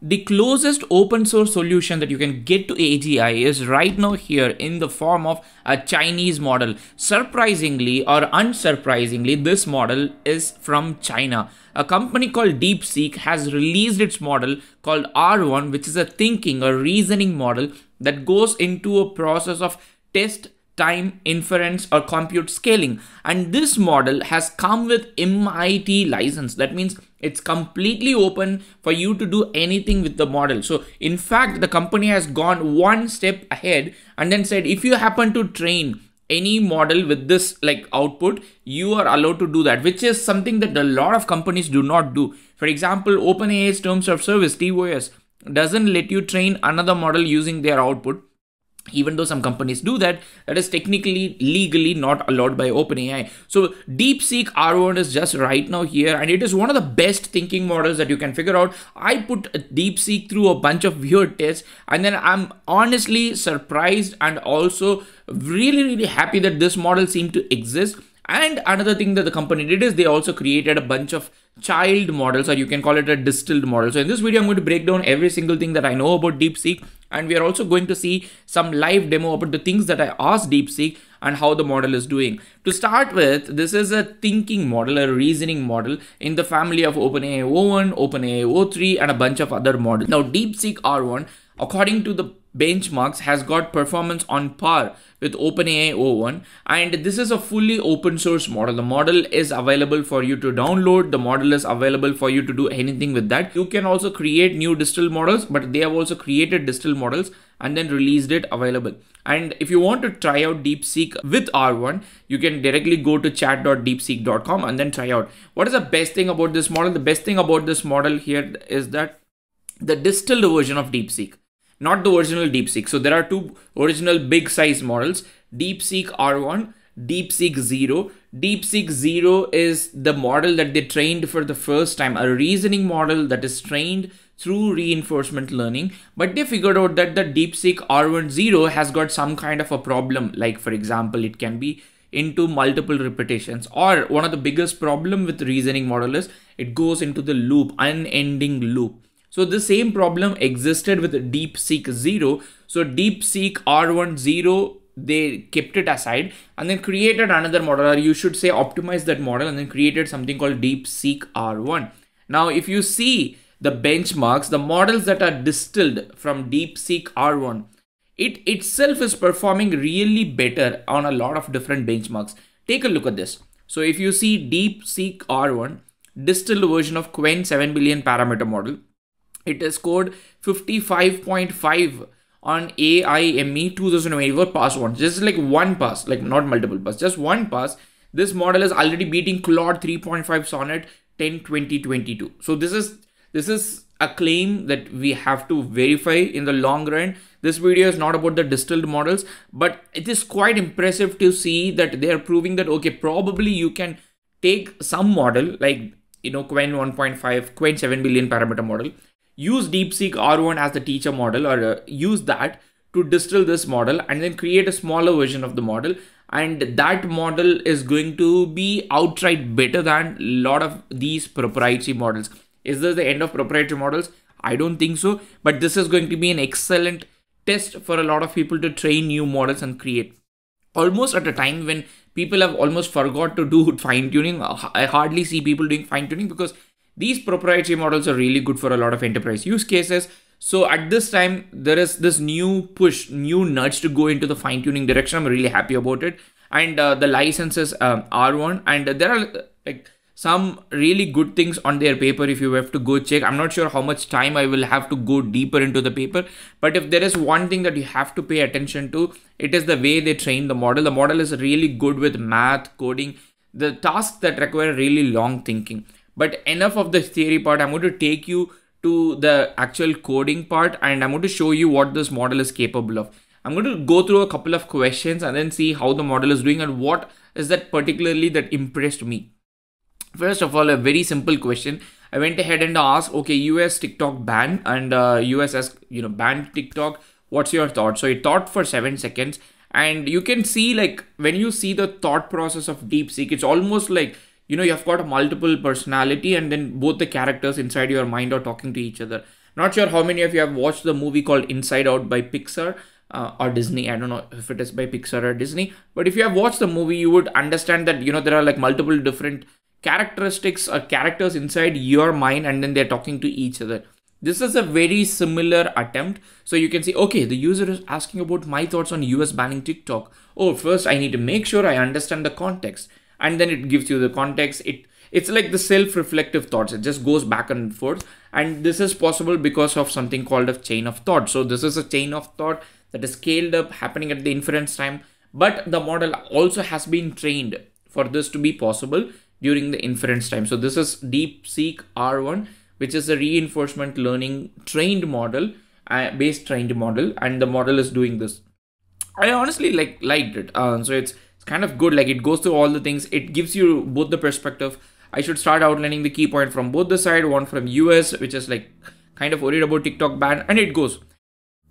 The closest open source solution that you can get to AGI is right now here in the form of a Chinese model. Surprisingly or unsurprisingly, this model is from China. A company called DeepSeek has released its model called R1, which is a thinking or reasoning model that goes into a process of test time, inference, or compute scaling. And this model has come with MIT license. That means it's completely open for you to do anything with the model. So in fact, the company has gone one step ahead and then said, if you happen to train any model with this like output you are allowed to do that which is something that a lot of companies do not do for example openai's terms of service tos doesn't let you train another model using their output even though some companies do that that is technically legally not allowed by openai so deepseek r1 is just right now here and it is one of the best thinking models that you can figure out i put deepseek through a bunch of weird tests and then i'm honestly surprised and also really really happy that this model seemed to exist and another thing that the company did is they also created a bunch of child models, or you can call it a distilled model. So in this video, I'm going to break down every single thing that I know about DeepSeek. And we are also going to see some live demo about the things that I asked DeepSeek and how the model is doing. To start with, this is a thinking model, a reasoning model in the family of OpenAI O1, OpenAI O3, and a bunch of other models. Now, DeepSeek R1, according to the benchmarks has got performance on par with OpenAI O1 and this is a fully open source model. The model is available for you to download. The model is available for you to do anything with that. You can also create new distill models but they have also created distill models and then released it available. And if you want to try out DeepSeek with R1, you can directly go to chat.deepseek.com and then try out. What is the best thing about this model? The best thing about this model here is that the distilled version of DeepSeek not the original DeepSeek. So there are two original big size models, DeepSeek R1, DeepSeek Zero. DeepSeek Zero is the model that they trained for the first time, a reasoning model that is trained through reinforcement learning. But they figured out that the DeepSeek R1 Zero has got some kind of a problem. Like for example, it can be into multiple repetitions or one of the biggest problem with reasoning model is it goes into the loop unending loop so the same problem existed with DeepSeek 0. So DeepSeek R1 0 they kept it aside and then created another model or you should say optimize that model and then created something called DeepSeek R1. Now if you see the benchmarks, the models that are distilled from DeepSeek R1, it itself is performing really better on a lot of different benchmarks. Take a look at this. So if you see DeepSeek R1, distilled version of Qwen 7 billion parameter model, it is scored 55.5 on AIME 2024 pass one. Just like one pass, like not multiple pass, just one pass. This model is already beating Claude 3.5 Sonnet 10 2022. So this is this is a claim that we have to verify in the long run. This video is not about the distilled models, but it is quite impressive to see that they are proving that okay, probably you can take some model like you know Qwen 1.5, Qwen 7 billion parameter model use DeepSeek R1 as the teacher model or uh, use that to distill this model and then create a smaller version of the model and that model is going to be outright better than a lot of these proprietary models. Is this the end of proprietary models? I don't think so, but this is going to be an excellent test for a lot of people to train new models and create. Almost at a time when people have almost forgot to do fine tuning, I hardly see people doing fine tuning because these proprietary models are really good for a lot of enterprise use cases. So at this time, there is this new push, new nudge to go into the fine tuning direction. I'm really happy about it. And uh, the licenses um, R1 and there are like some really good things on their paper if you have to go check. I'm not sure how much time I will have to go deeper into the paper, but if there is one thing that you have to pay attention to, it is the way they train the model. The model is really good with math, coding, the tasks that require really long thinking. But enough of the theory part. I'm going to take you to the actual coding part and I'm going to show you what this model is capable of. I'm going to go through a couple of questions and then see how the model is doing and what is that particularly that impressed me. First of all, a very simple question. I went ahead and asked, okay, US TikTok ban and uh, US has, you know, banned TikTok. What's your thought? So it thought for seven seconds and you can see like when you see the thought process of DeepSeek, it's almost like you know you've got a multiple personality and then both the characters inside your mind are talking to each other Not sure how many of you have watched the movie called Inside Out by Pixar uh, or Disney. I don't know if it is by Pixar or Disney, but if you have watched the movie, you would understand that you know there are like multiple different characteristics or characters inside your mind, and then they're talking to each other. This is a very similar attempt. So you can see, okay, the user is asking about my thoughts on US banning TikTok. Oh, first I need to make sure I understand the context. And then it gives you the context. It it's like the self-reflective thoughts. It just goes back and forth. And this is possible because of something called a chain of thought. So this is a chain of thought that is scaled up happening at the inference time. But the model also has been trained for this to be possible during the inference time. So this is DeepSeek R1 which is a reinforcement learning trained model uh, based trained model and the model is doing this i honestly like liked it uh, so it's, it's kind of good like it goes through all the things. It gives you both the perspective. I should start outlining the key point from both the side one from us which is like kind of worried about tiktok ban and it goes.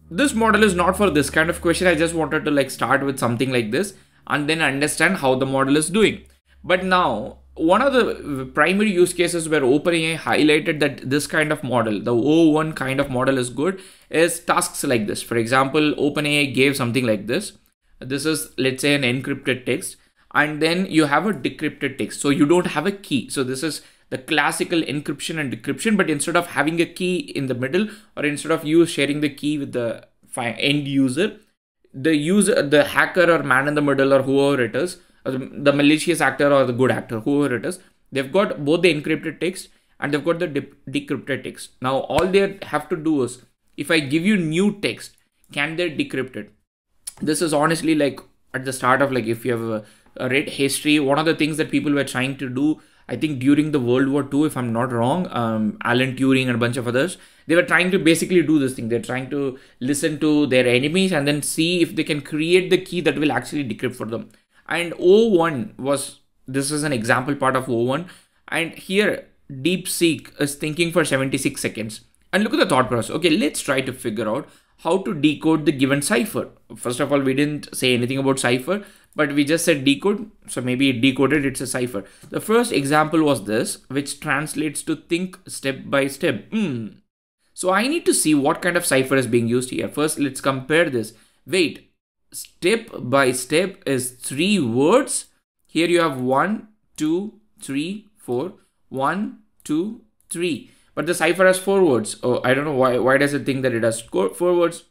This model is not for this kind of question. I just wanted to like start with something like this and then understand how the model is doing. But now one of the primary use cases where OpenAI highlighted that this kind of model, the O1 kind of model is good, is tasks like this. For example, OpenAI gave something like this. This is, let's say, an encrypted text, and then you have a decrypted text. So you don't have a key. So this is the classical encryption and decryption, but instead of having a key in the middle, or instead of you sharing the key with the end user, the user, the hacker or man in the middle or whoever it is, the malicious actor or the good actor, whoever it is, they've got both the encrypted text and they've got the de- decrypted text. Now, all they have to do is if I give you new text, can they decrypt it? This is honestly like at the start of like if you have a, read history, one of the things that people were trying to do, I think during the World War II, if I'm not wrong, um, Alan Turing and a bunch of others, they were trying to basically do this thing. They're trying to listen to their enemies and then see if they can create the key that will actually decrypt for them. And O1 was this is an example part of O1 and here DeepSeek is thinking for 76 seconds. And look at the thought process. Okay let's try to figure out how to decode the given cipher first of all we didn't say anything about cipher but we just said decode so maybe it decoded it's a cipher the first example was this which translates to think step by step hmm. so i need to see what kind of cipher is being used here first let's compare this wait step by step is three words. Here you have one, two, three, four, one, two, three. But the cipher has four words. Oh, I don't know why. Why does it think that it has four words?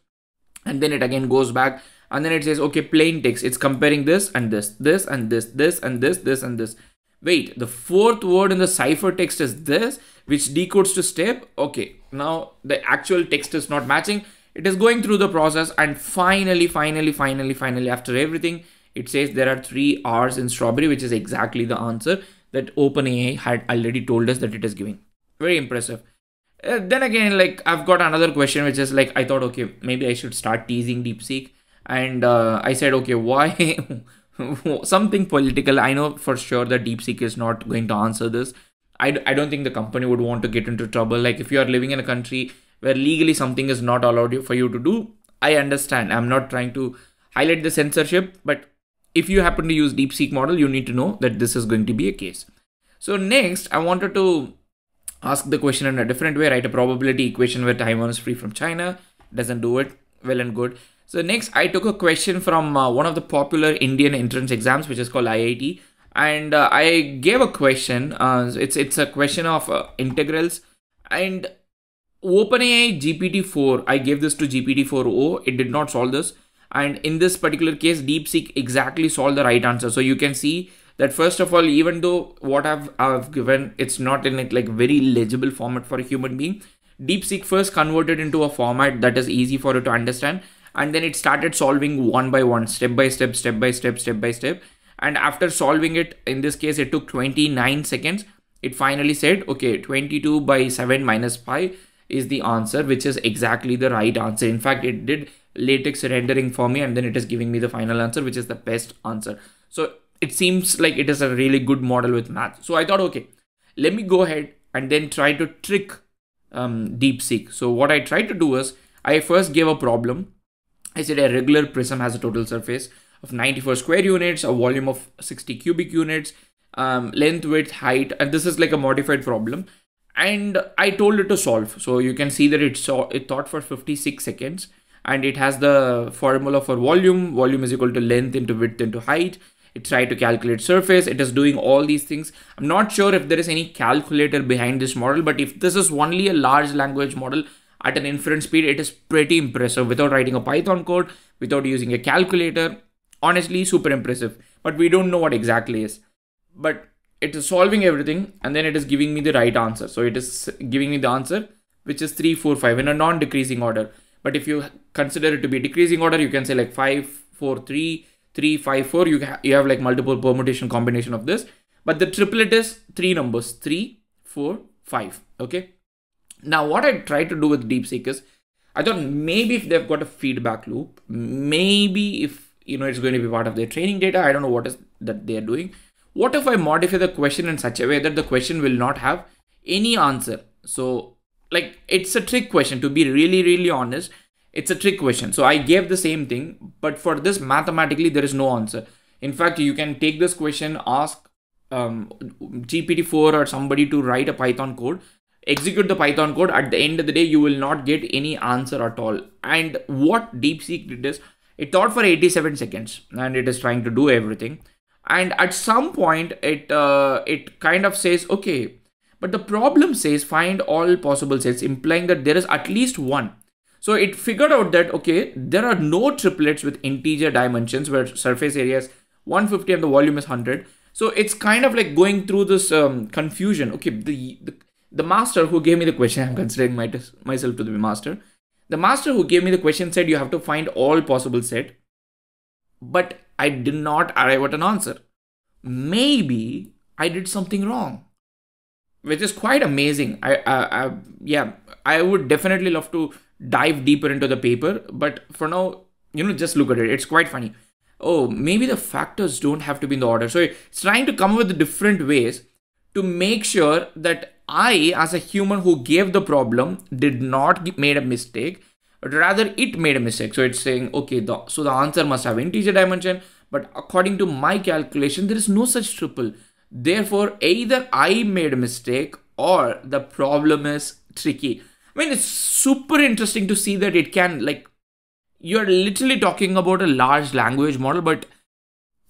And then it again goes back and then it says, okay, plain text. It's comparing this and this, this and this, this and this, this and this. Wait, the fourth word in the cipher text is this, which decodes to step. Okay, now the actual text is not matching it is going through the process and finally, finally, finally, finally, after everything, it says there are three R's in strawberry, which is exactly the answer that OpenAI had already told us that it is giving. Very impressive. Uh, then again, like I've got another question, which is like I thought, okay, maybe I should start teasing DeepSeek, and uh, I said, okay, why? something political. I know for sure that DeepSeek is not going to answer this. I, I don't think the company would want to get into trouble. Like if you are living in a country where legally something is not allowed for you to do, I understand. I'm not trying to highlight the censorship, but if you happen to use DeepSeek model, you need to know that this is going to be a case. So next, I wanted to ask the question in a different way, write a probability equation where Taiwan is free from China. Doesn't do it. Well and good. So next, I took a question from uh, one of the popular Indian entrance exams, which is called IIT, and uh, I gave a question. Uh, it's it's a question of uh, integrals, and OpenAI GPT-4, I gave this to GPT-4o, it did not solve this. And in this particular case, DeepSeek exactly solved the right answer. So you can see that first of all, even though what I've, I've given, it's not in a like very legible format for a human being, DeepSeek first converted into a format that is easy for you to understand. And then it started solving one by one, step by step, step by step, step by step. And after solving it, in this case, it took 29 seconds. It finally said, okay, 22 by 7 minus 5 is the answer, which is exactly the right answer. In fact, it did latex rendering for me and then it is giving me the final answer, which is the best answer. So it seems like it is a really good model with math. So I thought, okay, let me go ahead and then try to trick um, DeepSeek. So what I tried to do is I first gave a problem. I said a regular prism has a total surface of 94 square units, a volume of 60 cubic units, um, length, width, height, and this is like a modified problem and I told it to solve. So you can see that it saw it thought for 56 seconds and it has the formula for volume. Volume is equal to length into width into height. It tried to calculate surface. It is doing all these things. I'm not sure if there is any calculator behind this model, but if this is only a large language model at an inference speed, it is pretty impressive without writing a Python code, without using a calculator. Honestly, super impressive. But we don't know what exactly is. But it is solving everything and then it is giving me the right answer. So it is giving me the answer which is 3, 4, 5 in a non-decreasing order. But if you consider it to be decreasing order, you can say like 5, 4, 3, 3, 5, 4. You, ha you have like multiple permutation combination of this. But the triplet is three numbers, 3, 4, 5. Okay. Now what I try to do with DeepSeek is, I thought maybe if they've got a feedback loop, maybe if, you know, it's going to be part of their training data, I don't know what is that they're doing what if I modify the question in such a way that the question will not have any answer? So like it's a trick question to be really, really honest. It's a trick question. So I gave the same thing, but for this mathematically, there is no answer. In fact, you can take this question, ask um, GPT-4 or somebody to write a Python code, execute the Python code. At the end of the day, you will not get any answer at all. And what DeepSeek did is, it thought for 87 seconds and it is trying to do everything and at some point it uh, it kind of says okay but the problem says find all possible sets implying that there is at least one so it figured out that okay there are no triplets with integer dimensions where surface area is 150 and the volume is 100 so it's kind of like going through this um, confusion okay the, the the master who gave me the question i'm considering my, myself to be master the master who gave me the question said you have to find all possible set but I did not arrive at an answer. Maybe I did something wrong, which is quite amazing. I, I, I, yeah, I would definitely love to dive deeper into the paper, but for now, you know, just look at it. It's quite funny. Oh, maybe the factors don't have to be in the order. So it's trying to come up with different ways to make sure that I, as a human who gave the problem, did not made a mistake but rather it made a mistake. So it's saying, okay, the, so the answer must have integer dimension, but according to my calculation, there is no such triple. Therefore, either I made a mistake or the problem is tricky. I mean, it's super interesting to see that it can like, you're literally talking about a large language model, but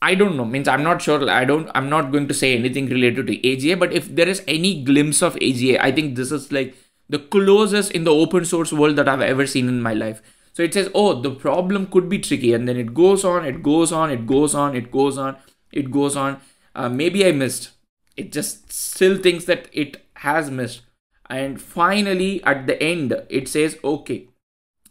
I don't know. Means I'm not sure. I don't. I'm not going to say anything related to AGI. But if there is any glimpse of AGI, I think this is like the closest in the open source world that I've ever seen in my life. So it says, oh, the problem could be tricky. And then it goes on, it goes on, it goes on, it goes on, it goes on. Uh, maybe I missed. It just still thinks that it has missed. And finally, at the end, it says, okay,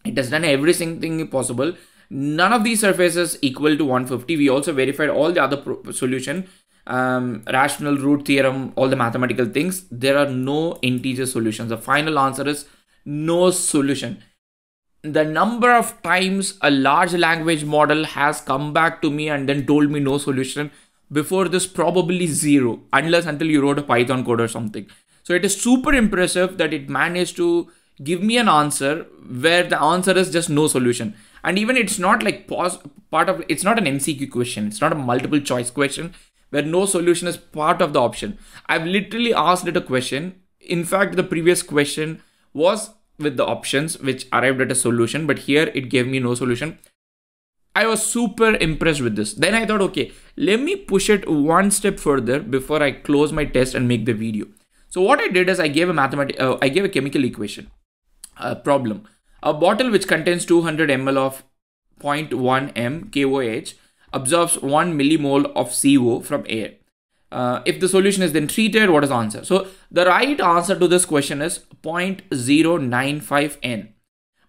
it has done everything possible. None of these surfaces equal to 150. We also verified all the other solution um, rational root theorem, all the mathematical things, there are no integer solutions. The final answer is no solution. The number of times a large language model has come back to me and then told me no solution before this probably zero unless until you wrote a python code or something so it is super impressive that it managed to give me an answer where the answer is just no solution and even it's not like part of it's not an mcq question it's not a multiple choice question where no solution is part of the option. I've literally asked it a question. In fact, the previous question was with the options which arrived at a solution, but here it gave me no solution. I was super impressed with this. Then I thought, okay, let me push it one step further before I close my test and make the video. So what I did is I gave a mathematic, uh, I gave a chemical equation, a problem. A bottle which contains 200 ml of 0.1 m KOH absorbs 1 millimole of CO from air. Uh, if the solution is then treated, what is the answer? So the right answer to this question is 0.095 N.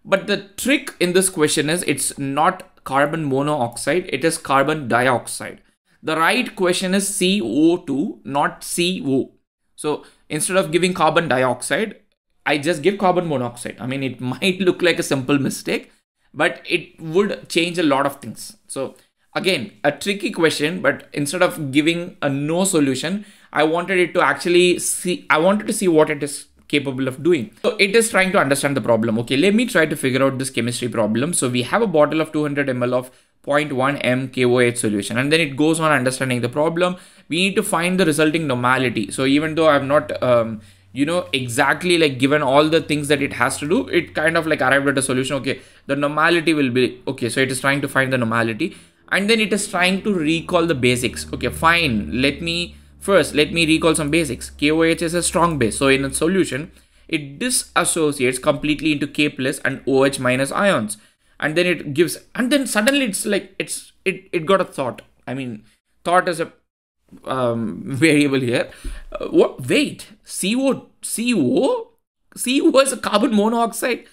But the trick in this question is it's not carbon monoxide, it is carbon dioxide. The right question is CO2, not CO. So instead of giving carbon dioxide, I just give carbon monoxide. I mean, it might look like a simple mistake, but it would change a lot of things. So again a tricky question but instead of giving a no solution i wanted it to actually see i wanted to see what it is capable of doing so it is trying to understand the problem okay let me try to figure out this chemistry problem so we have a bottle of 200 ml of 0.1 m KOH solution. And then it goes on understanding the problem. We need to find the resulting normality. So even though i've not um, you know exactly like given all the things that it has to do it kind of like arrived at a solution. Okay the normality will be okay so it is trying to find the normality. And then it is trying to recall the basics. Okay fine let me first let me recall some basics. Koh is a strong base. So in a solution it disassociates completely into k plus and oh minus ions and then it gives and then suddenly it's like it's it, it got a thought i mean thought is a um, variable here uh, what wait co co co is a carbon monoxide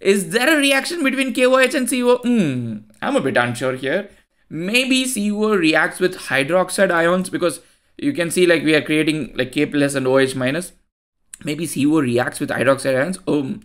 is there a reaction between KOH and CO? Hmm, I'm a bit unsure here. Maybe CO reacts with hydroxide ions because you can see like we are creating like K plus and OH minus. Maybe CO reacts with hydroxide ions. Oh,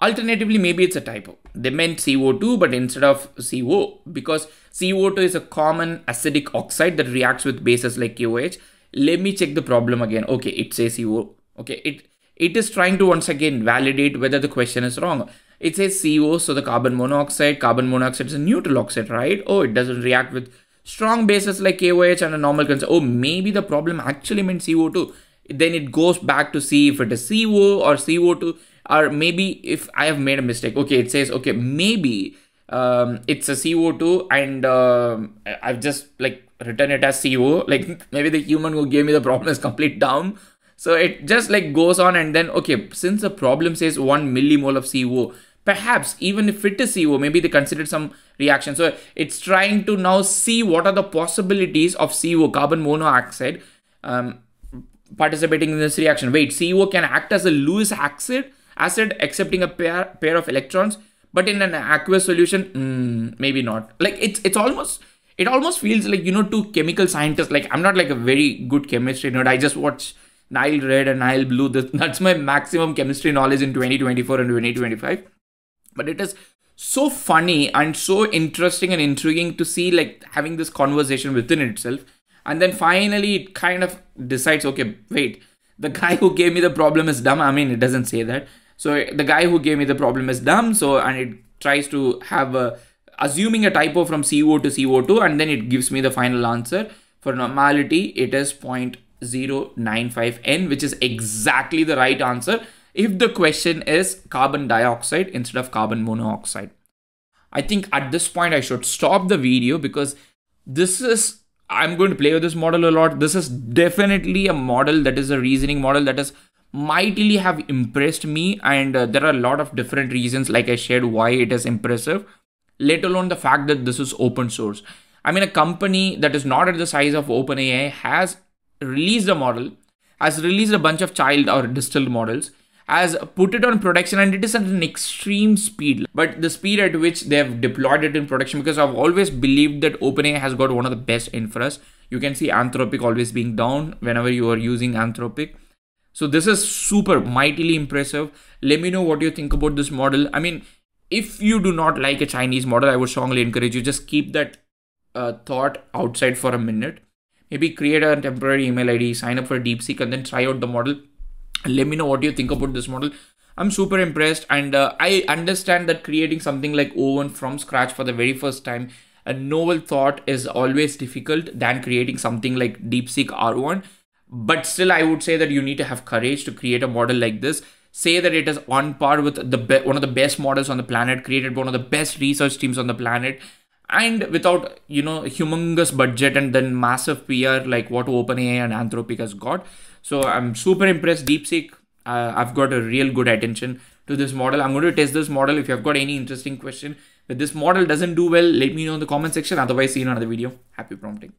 alternatively, maybe it's a typo. They meant CO2, but instead of CO, because CO2 is a common acidic oxide that reacts with bases like KOH. Let me check the problem again. Okay, it says CO. Okay, it it is trying to once again validate whether the question is wrong. It says CO, so the carbon monoxide. Carbon monoxide is a neutral oxide, right? Oh, it doesn't react with strong bases like KOH and a normal constant. Oh, maybe the problem actually meant CO2. Then it goes back to see if it is CO or CO2 or maybe if I have made a mistake. Okay, it says, okay, maybe um, it's a CO2 and uh, I've just like written it as CO. Like maybe the human who gave me the problem is complete dumb. So it just like goes on and then, okay, since the problem says 1 millimole of CO, perhaps even if it is CO, maybe they considered some reaction. So it's trying to now see what are the possibilities of CO, carbon monoxide, um, participating in this reaction. Wait, CO can act as a Lewis acid, acid accepting a pair, pair of electrons, but in an aqueous solution, mm, maybe not. Like it's it's almost it almost feels like you know two chemical scientists. Like I'm not like a very good chemistry nerd. I just watch Nile Red and Nile Blue. That's my maximum chemistry knowledge in 2024 and 2025 but it is so funny and so interesting and intriguing to see like having this conversation within itself and then finally it kind of decides okay wait the guy who gave me the problem is dumb i mean it doesn't say that so the guy who gave me the problem is dumb so and it tries to have a assuming a typo from co to co2 and then it gives me the final answer for normality it is 0.095 n which is exactly the right answer if the question is carbon dioxide instead of carbon monoxide. I think at this point I should stop the video because this is, I'm going to play with this model a lot. This is definitely a model that is a reasoning model that has mightily have impressed me and uh, there are a lot of different reasons like I shared why it is impressive, let alone the fact that this is open source. I mean, a company that is not at the size of OpenAI has released a model, has released a bunch of child or distilled models, has put it on production and it is at an extreme speed. But the speed at which they have deployed it in production, because I've always believed that OpenAI has got one of the best infras. You can see Anthropic always being down whenever you are using Anthropic. So this is super mightily impressive. Let me know what you think about this model. I mean, if you do not like a Chinese model, I would strongly encourage you just keep that uh, thought outside for a minute. Maybe create a temporary email ID, sign up for DeepSeek, and then try out the model let me know what you think about this model i'm super impressed and uh, i understand that creating something like o1 from scratch for the very first time a novel thought is always difficult than creating something like deepseek r1 but still i would say that you need to have courage to create a model like this say that it is on par with the one of the best models on the planet created by one of the best research teams on the planet and without you know humongous budget and then massive pr like what openai and anthropic has got so I'm super impressed. DeepSeek, uh, I've got a real good attention to this model. I'm going to test this model. If you've got any interesting question, if this model doesn't do well, let me know in the comment section. Otherwise, see you in another video. Happy prompting.